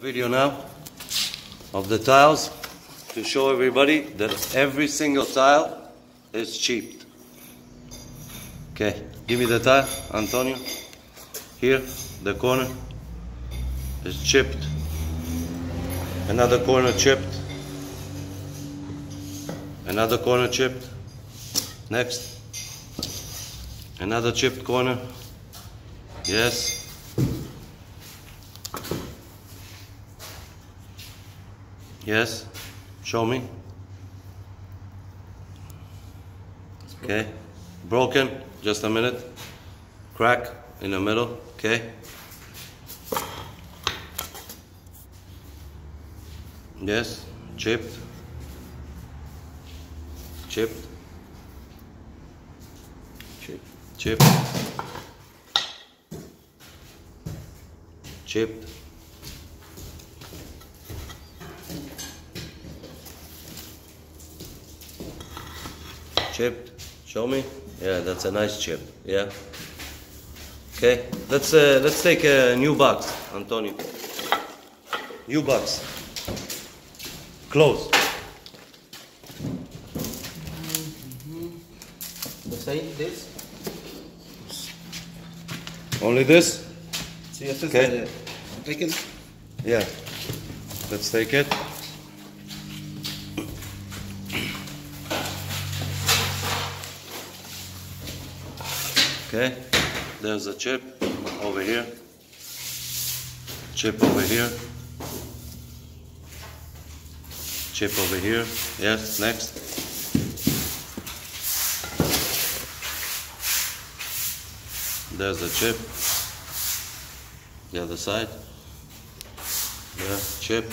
Video now of the tiles to show everybody that every single tile is chipped. Okay, give me the tile, Antonio. Here, the corner is chipped. Another corner chipped. Another corner chipped. Next. Another chipped corner. Yes. Yes. Show me. Okay. Broken. Just a minute. Crack in the middle. Okay. Yes. Chipped. Chipped. Chipped. Chipped. Chipped. Chipped. Show me. Yeah, that's a nice chip. Yeah. Okay. Let's uh, let's take a new box, Antonio. New box. Close. The same, this. Only this? Okay. Taken. Yeah. Let's take it. Okay. There's a chip over here. Chip over here. Chip over here. Yes, next. There's a chip. The other side. Yeah, chip.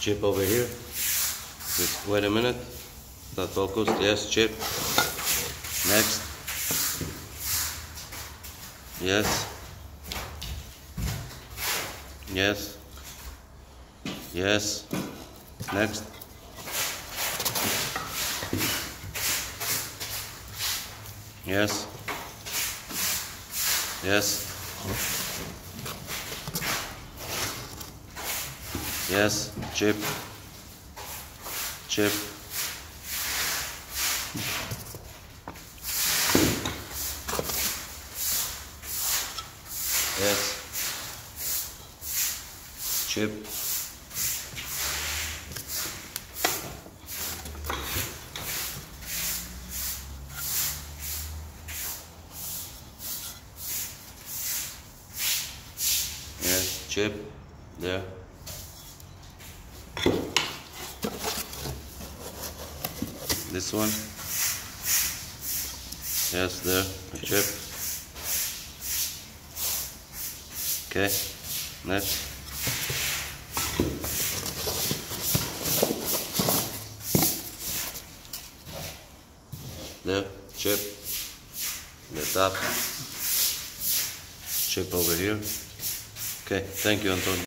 Chip over here. Just wait a minute. Not focused. Yes, chip. Next. Yes. Yes. Yes. Next. Yes. Yes. Yes, chip. Chip. Yes. Chip. Yes, chip. There. This one. Yes, there, chip. Okay, next. There, chip. The top. Chip over here. Okay, thank you, Antonio.